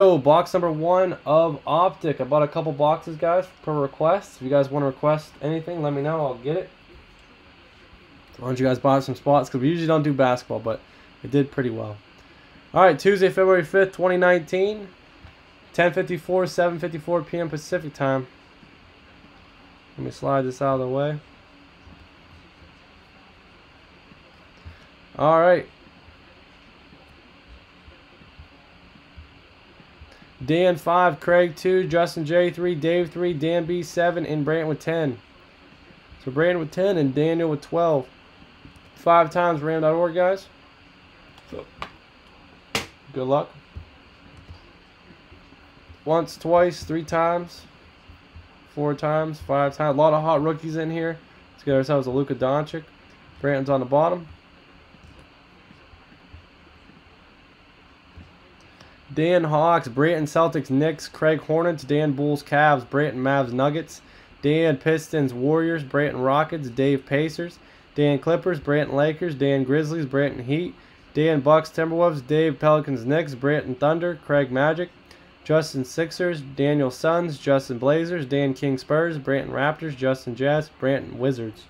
So, box number one of Optic. I bought a couple boxes, guys, per request. If you guys want to request anything, let me know. I'll get it. Why don't you guys buy some spots? Because we usually don't do basketball, but it did pretty well. All right, Tuesday, February 5th, 2019. 10.54, 7.54 p.m. Pacific time. Let me slide this out of the way. All right. Dan 5, Craig 2, Justin J 3, Dave 3, Dan B 7, and Brant with 10. So Brandon with 10 and Daniel with 12. Five times random.org, guys. So, good luck. Once, twice, three times, four times, five times. A lot of hot rookies in here. Let's get ourselves a Luka Doncic. Brandon's on the bottom. Dan Hawks, Brayton Celtics, Knicks, Craig Hornets, Dan Bulls, Cavs, Brayton Mavs, Nuggets, Dan Pistons, Warriors, Brayton Rockets, Dave Pacers, Dan Clippers, Brayton Lakers, Dan Grizzlies, Brayton Heat, Dan Bucks, Timberwolves, Dave Pelicans, Knicks, Brayton Thunder, Craig Magic, Justin Sixers, Daniel Suns, Justin Blazers, Dan King Spurs, Brayton Raptors, Justin Jazz, Brayton Wizards.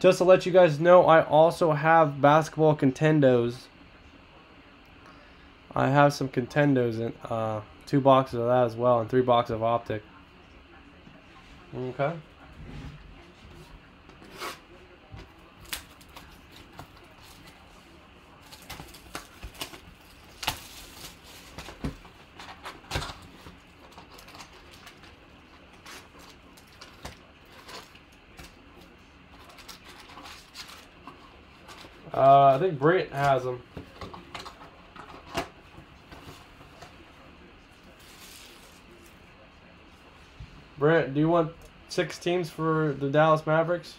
Just to let you guys know, I also have basketball contendos I have some contendos and uh, two boxes of that as well, and three boxes of optic. Okay. Uh, I think Brent has them. Brent, do you want six teams for the Dallas Mavericks?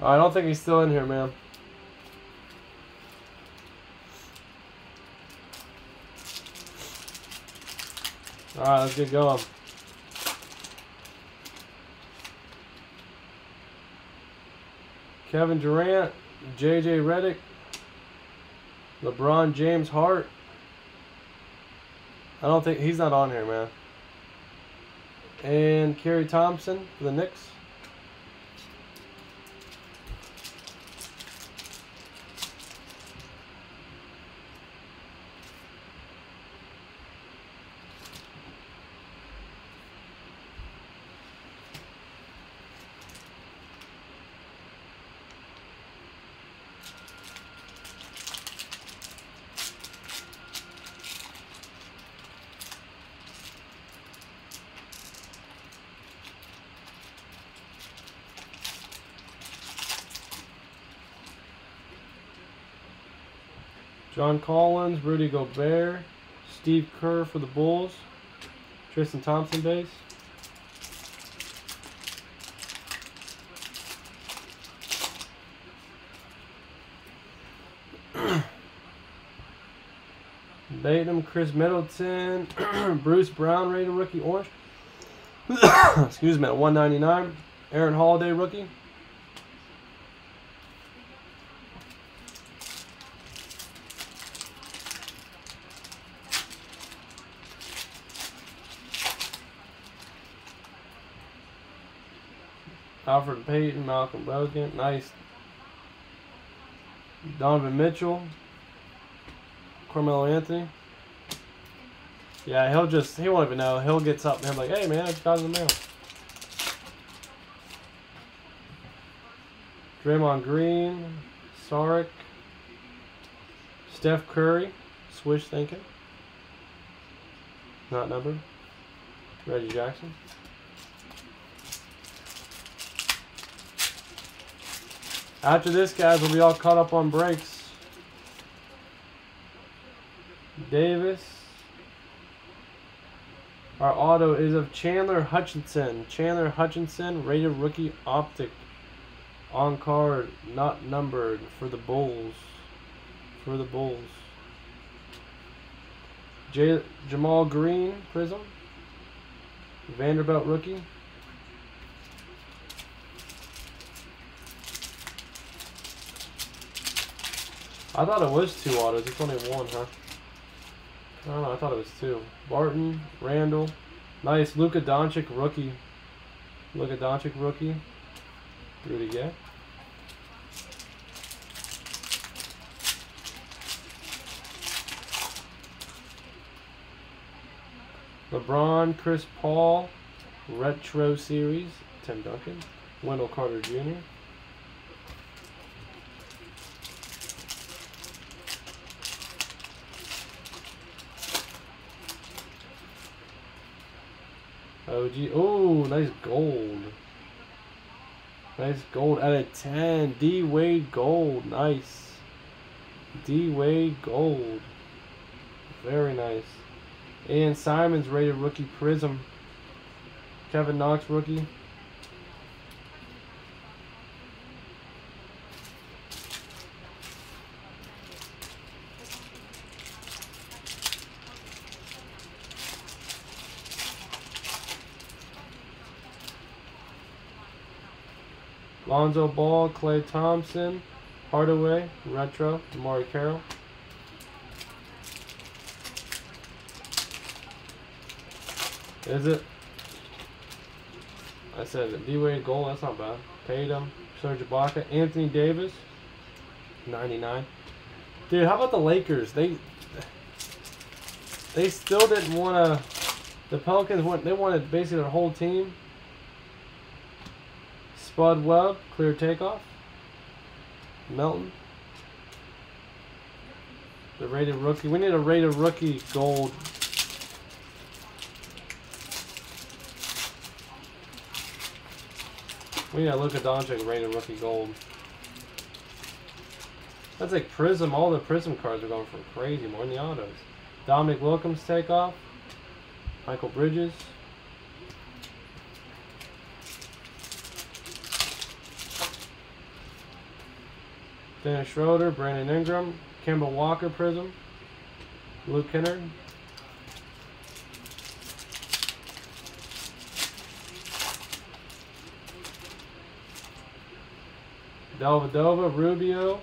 I don't think he's still in here, man. Alright, let's get going. Kevin Durant, JJ Redick, LeBron James Hart. I don't think he's not on here, man. And Kerry Thompson for the Knicks. John Collins, Rudy Gobert, Steve Kerr for the Bulls, Tristan Thompson base. Bateman, Khris Middleton, Bruce Brown, rated rookie orange. Excuse me, at 199. Aaron Holiday, rookie. Elfrid Payton, Malcolm Brogdon, nice. Donovan Mitchell, Carmelo Anthony. Yeah, he'll just, he won't even know. He'll get something and like, hey man, I just got in the mail. Draymond Green, Saric, Steph Curry, Swish thinking. Not numbered. Reggie Jackson. After this, guys, we'll be all caught up on breaks. Davis. Our auto is of Chandler Hutchinson. Chandler Hutchinson, rated rookie optic. On card, not numbered for the Bulls. For the Bulls. J Jamal Green, Prism. Vanderbilt rookie. I thought it was two autos. It's only one, huh? I don't know. I thought it was two. Barton, Randle. Nice. Luka Doncic rookie. Luka Doncic rookie. Rudy Gay. LeBron, Chris Paul, Retro Series, Tim Duncan, Wendell Carter Jr. OG, oh, nice gold. Nice gold out of 10. D Wade gold, nice. D Wade gold. Very nice. And Simon's rated rookie Prism. Kevin Knox rookie. Lonzo Ball, Klay Thompson, Hardaway, Retro, Amari Carroll. Is it? I said D Wade goal, that's not bad. Him. Serge Ibaka. Anthony Davis. 99. Dude, how about the Lakers? They they still didn't want to. The Pelicans want they wanted basically their whole team. Spud Webb, clear takeoff. Melton. The rated rookie. We need a rated rookie gold We gotta look at Doncic rated rookie gold. That's like Prism. All the Prism cards are going for crazy more than the autos. Dominique Wilkins takeoff. Mikal Bridges. Dennis Schroeder, Brandon Ingram, Kemba Walker Prism, Luke Kennard. Dellavedova, Rubio,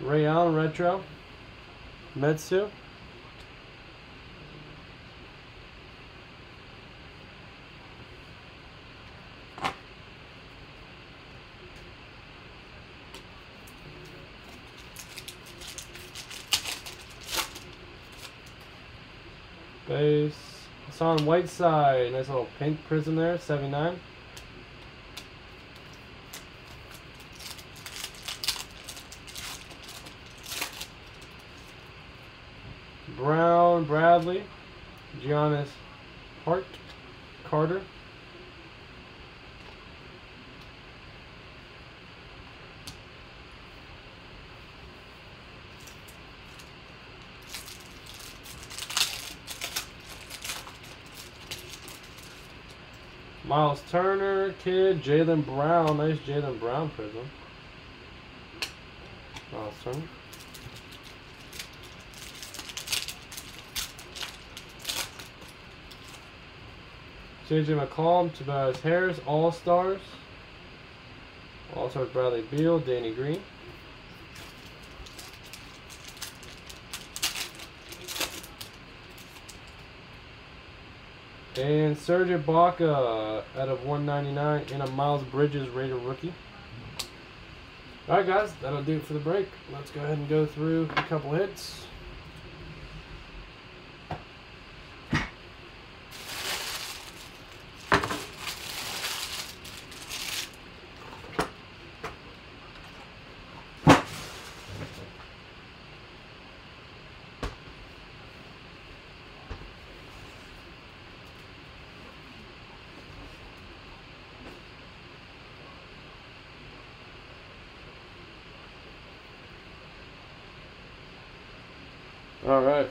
Ray Allen Retro, Metsu. Base. Hassan Whiteside. Nice little pink prism there. 79. Brown, Bradley, Giannis Hart, Carter. Miles Turner, kid, Jaylen Brown, nice Jaylen Brown prism. Miles Turner. CJ McCollum, Tobias Harris, All Stars. All Stars Bradley Beal, Danny Green. And Serge Ibaka out of 199 and a Miles Bridges rated rookie. Alright guys, that'll do it for the break. Let's go ahead and go through a couple hits. All right.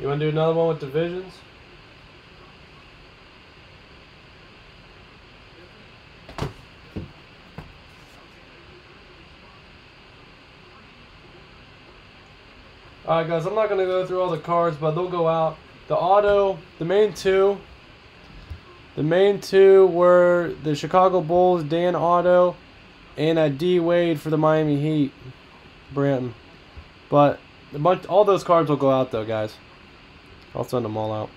You want to do another one with divisions? Alright guys, I'm not going to go through all the cards, but they'll go out. The auto, the main two, the main two were the Chicago Bulls, Dan Auto, and a D Wade for the Miami Heat, Branton. But a bunch, all those cards will go out though, guys. I'll send them all out.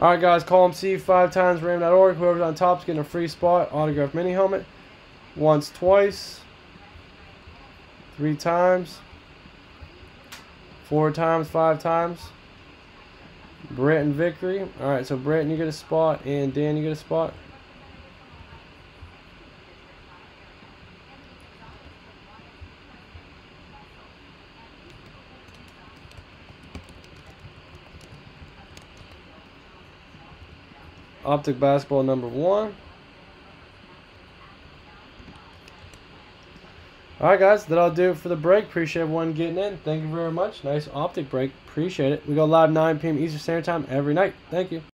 Alright guys, call C five times random.org. Whoever's on top's getting a free spot, autograph mini helmet. Once, twice, three times. Four times, five times. Brett and Victory. Alright, so Brett, you get a spot, and Dan, you get a spot. Optic basketball number one. Alright guys, that'll do it for the break. Appreciate everyone getting in. Thank you very much. Nice optic break. Appreciate it. We go live 9 p.m. Eastern Standard Time every night. Thank you.